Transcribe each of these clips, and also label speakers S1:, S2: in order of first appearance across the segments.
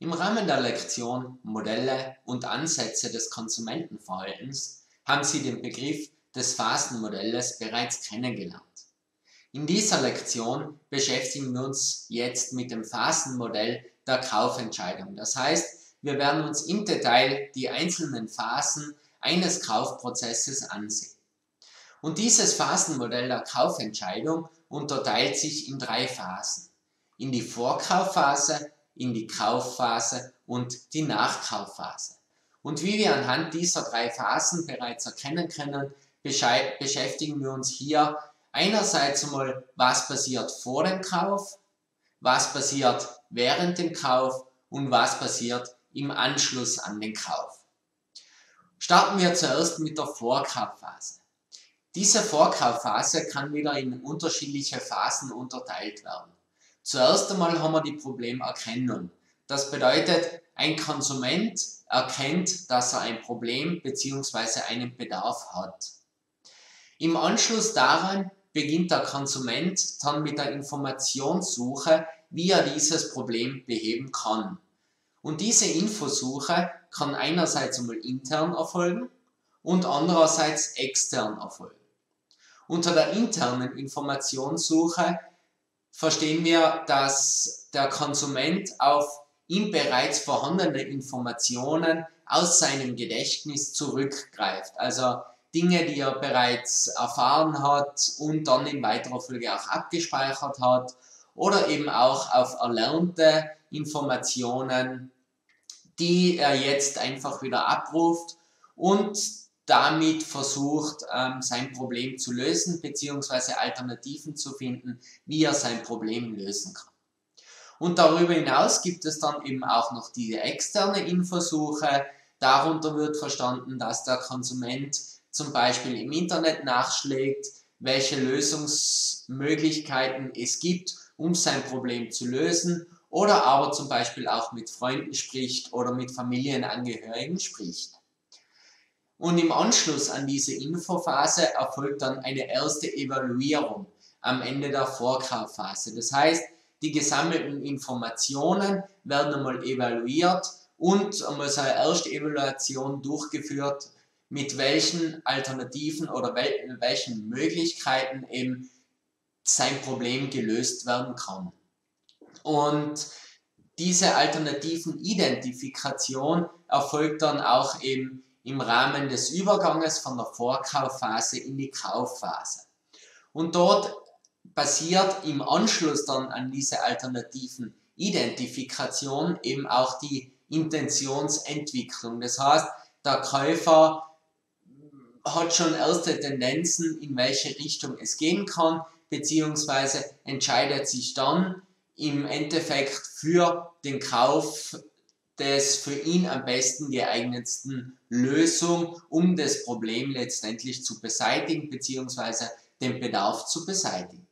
S1: Im Rahmen der Lektion Modelle und Ansätze des Konsumentenverhaltens haben Sie den Begriff des Phasenmodells bereits kennengelernt. In dieser Lektion beschäftigen wir uns jetzt mit dem Phasenmodell der Kaufentscheidung. Das heißt, wir werden uns im Detail die einzelnen Phasen eines Kaufprozesses ansehen. Und dieses Phasenmodell der Kaufentscheidung unterteilt sich in drei Phasen. In die Vorkaufphase, in die Kaufphase und die Nachkaufphase. Und wie wir anhand dieser drei Phasen bereits erkennen können, beschäftigen wir uns hier einerseits einmal, was passiert vor dem Kauf, was passiert während dem Kauf und was passiert im Anschluss an den Kauf. Starten wir zuerst mit der Vorkaufphase. Diese Vorkaufphase kann wieder in unterschiedliche Phasen unterteilt werden. Zuerst einmal haben wir die Problemerkennung. Das bedeutet, ein Konsument erkennt, dass er ein Problem bzw. einen Bedarf hat. Im Anschluss daran beginnt der Konsument dann mit der Informationssuche, wie er dieses Problem beheben kann. Und diese Infosuche kann einerseits einmal intern erfolgen und andererseits extern erfolgen. Unter der internen Informationssuche verstehen wir, dass der Konsument auf ihm bereits vorhandene Informationen aus seinem Gedächtnis zurückgreift. Also Dinge, die er bereits erfahren hat und dann in weiterer Folge auch abgespeichert hat oder eben auch auf erlernte Informationen, die er jetzt einfach wieder abruft und damit versucht, ähm, sein Problem zu lösen, beziehungsweise Alternativen zu finden, wie er sein Problem lösen kann. Und darüber hinaus gibt es dann eben auch noch diese externe Infosuche. Darunter wird verstanden, dass der Konsument zum Beispiel im Internet nachschlägt, welche Lösungsmöglichkeiten es gibt, um sein Problem zu lösen oder aber zum Beispiel auch mit Freunden spricht oder mit Familienangehörigen spricht. Und im Anschluss an diese Infophase erfolgt dann eine erste Evaluierung am Ende der Vorkaufphase. Das heißt, die gesammelten Informationen werden einmal evaluiert und einmal so eine erste Evaluation durchgeführt, mit welchen Alternativen oder wel welchen Möglichkeiten eben sein Problem gelöst werden kann. Und diese alternativen Identifikation erfolgt dann auch eben im Rahmen des Überganges von der Vorkaufphase in die Kaufphase. Und dort passiert im Anschluss dann an diese alternativen Identifikation eben auch die Intentionsentwicklung. Das heißt, der Käufer hat schon erste Tendenzen, in welche Richtung es gehen kann, beziehungsweise entscheidet sich dann im Endeffekt für den Kauf des für ihn am besten geeignetsten Lösung, um das Problem letztendlich zu beseitigen bzw. den Bedarf zu beseitigen.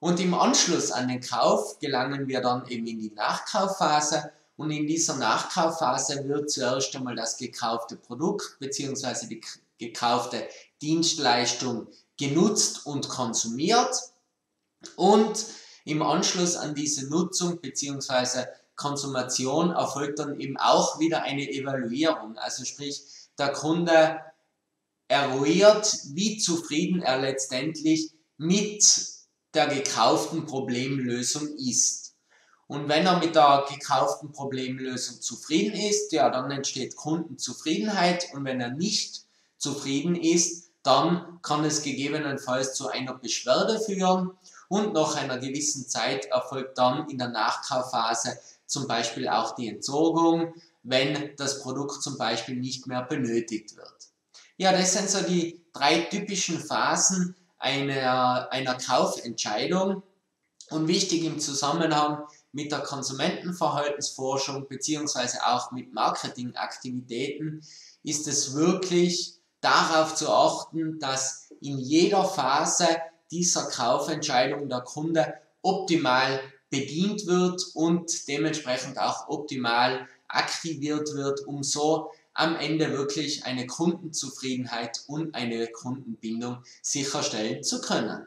S1: Und im Anschluss an den Kauf gelangen wir dann eben in die Nachkaufphase und in dieser Nachkaufphase wird zuerst einmal das gekaufte Produkt bzw. die gekaufte Dienstleistung genutzt und konsumiert und im Anschluss an diese Nutzung bzw. Konsumation erfolgt dann eben auch wieder eine Evaluierung. Also sprich, der Kunde eruiert, wie zufrieden er letztendlich mit der gekauften Problemlösung ist. Und wenn er mit der gekauften Problemlösung zufrieden ist, ja, dann entsteht Kundenzufriedenheit und wenn er nicht zufrieden ist, dann kann es gegebenenfalls zu einer Beschwerde führen und nach einer gewissen Zeit erfolgt dann in der Nachkaufphase zum Beispiel auch die Entsorgung, wenn das Produkt zum Beispiel nicht mehr benötigt wird. Ja, das sind so die drei typischen Phasen einer, einer Kaufentscheidung und wichtig im Zusammenhang mit der Konsumentenverhaltensforschung beziehungsweise auch mit Marketingaktivitäten ist es wirklich darauf zu achten, dass in jeder Phase dieser Kaufentscheidung der Kunde optimal bedient wird und dementsprechend auch optimal aktiviert wird, um so am Ende wirklich eine Kundenzufriedenheit und eine Kundenbindung sicherstellen zu können.